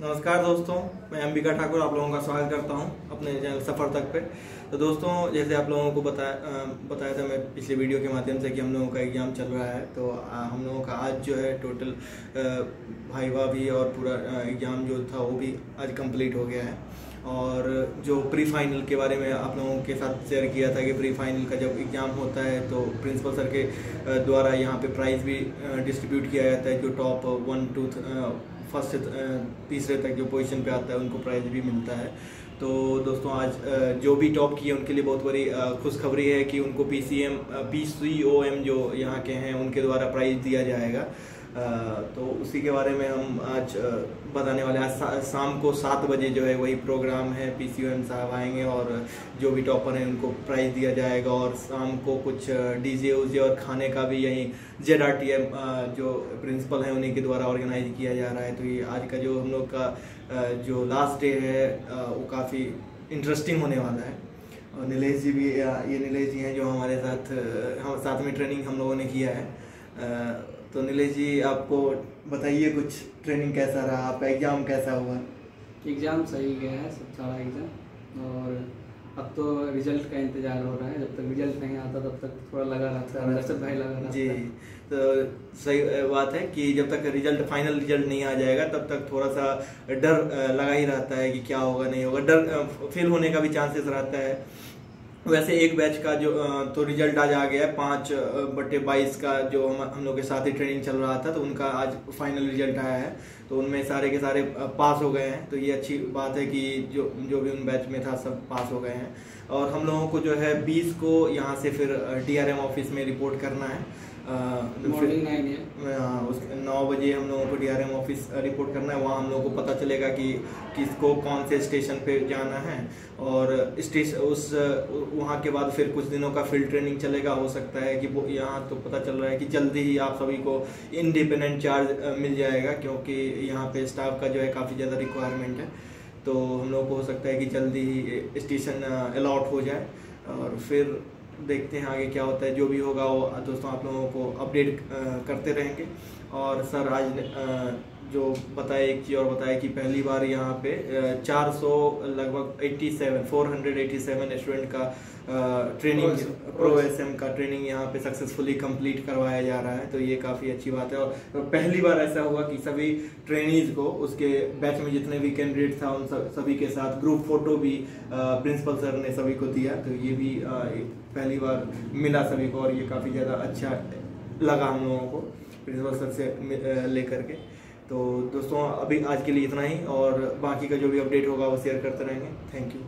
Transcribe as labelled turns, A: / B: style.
A: नमस्कार दोस्तों, मैं अंबिका ठाकुर आप लोगों का स्वागत करता हूँ अपने चैनल सफ़र तक पे। तो दोस्तों, जैसे आप लोगों को बताया बताया था मैं पिछले वीडियो के माध्यम से कि हम लोगों का एग्ज़ाम चल रहा है तो हम लोगों का आज जो है टोटल भाईवा भी और पूरा एग्ज़ाम जो था वो भी आज कंप्लीट हो गया है। और जो प्री फाइनल के बारे में आप लोगों के साथ शेयर किया था कि प्री फाइनल का जब एग्ज़ाम होता है तो प्रिंसिपल सर के द्वारा यहाँ पे प्राइज़ भी डिस्ट्रीब्यूट किया जाता है, जो टॉप वन टू फ़र्स्ट से तीसरे तक जो पोजीशन पे आता है, उनको प्राइज़ भी मिलता है। तो दोस्तों, आज जो भी टॉप किए उनके लिए बहुत बड़ी खुशखबरी है कि उनको P C M P C O M जो यहाँ के हैं, उनके द्वारा प्राइज़ दिया जाएगा। तो उसी के बारे में हम आज बताने वाले हैं। आज शाम को सात बजे जो है वही प्रोग्राम है पी सी एम साहब आएँगे और जो भी टॉपर हैं उनको प्राइज़ दिया जाएगा और शाम को कुछ डीजे उजे और खाने का भी यहीं जेड आर टी एम जो प्रिंसिपल हैं उन्हीं के द्वारा ऑर्गेनाइज किया जा रहा है। तो ये आज का जो हम लोग का जो लास्ट डे है वो काफ़ी इंटरेस्टिंग होने वाला है। और नीलेश जी भी ये नीलेश जी हैं जो हमारे साथ हम साथ में ट्रेनिंग हम लोगों ने किया है। तो नीलेश जी आपको बताइए कुछ ट्रेनिंग कैसा रहा आपका एग्ज़ाम कैसा हुआ?
B: एग्ज़ाम सही गया है सब सारा एग्ज़ाम और अब तो रिज़ल्ट का इंतज़ार हो रहा है जब तक रिज़ल्ट नहीं आता तब तक थोड़ा लगा रहता है भाई लगा रहता
A: जी तो सही बात है कि जब तक रिज़ल्ट फाइनल रिज़ल्ट नहीं आ जाएगा तब तक थोड़ा सा डर लगा ही रहता है कि क्या होगा नहीं होगा। डर फेल होने का भी चांसेस रहता है। वैसे एक बैच का जो तो रिज़ल्ट आज आ गया है, पाँच बटे बाईस का जो हम हम लोग के साथ ही ट्रेनिंग चल रहा था तो उनका आज फाइनल रिज़ल्ट आया है। तो उनमें सारे के सारे पास हो गए हैं। तो ये अच्छी बात है कि जो जो भी उन बैच में था, सब पास हो गए हैं। और हम लोगों को जो है, बीस को यहाँ से फिर डीआरएम ऑफ़िस में रिपोर्ट करना है।
B: मॉर्निंग नाइन है
A: हाँ, उस नौ बजे हम लोगों को डीआरएम ऑफ़िस रिपोर्ट करना है। वहाँ हम लोगों को पता चलेगा कि किसको कौन से स्टेशन पे जाना है। और स्टेशन उस वहाँ के बाद फिर कुछ दिनों का फ़ील्ड ट्रेनिंग चलेगा। हो सकता है कि वो यहाँ तो पता चल रहा है कि जल्दी ही आप सभी को इंडिपेंडेंट चार्ज मिल जाएगा क्योंकि यहाँ पे स्टाफ का जो है काफ़ी ज़्यादा रिक्वायरमेंट है। तो हम लोग को हो सकता है कि जल्दी ही स्टेशन अलॉट हो जाए। और फिर देखते हैं आगे क्या होता है, जो भी होगा वो दोस्तों आप लोगों को अपडेट करते रहेंगे। और सर आज जो बताया एक चीज़ और बताया कि पहली बार यहाँ पे चार सौ लगभग 87 487 स्टूडेंट का ट्रेनिंग प्रो एस एम का ट्रेनिंग यहाँ पे सक्सेसफुली कंप्लीट करवाया जा रहा है तो ये काफ़ी अच्छी बात है। और पहली बार ऐसा हुआ कि सभी ट्रेनीज को उसके बैच में जितने भी कैंडिडेट था उन सब सभी के साथ ग्रुप फ़ोटो भी प्रिंसिपल सर ने सभी को दिया तो ये भी पहली बार मिला सभी को और ये काफ़ी ज़्यादा अच्छा लगा हम लोगों को प्रिंसिपल सर से लेकर के। तो दोस्तों, अभी आज के लिए इतना ही और बाकी का जो भी अपडेट होगा वो शेयर करते रहेंगे। Thank you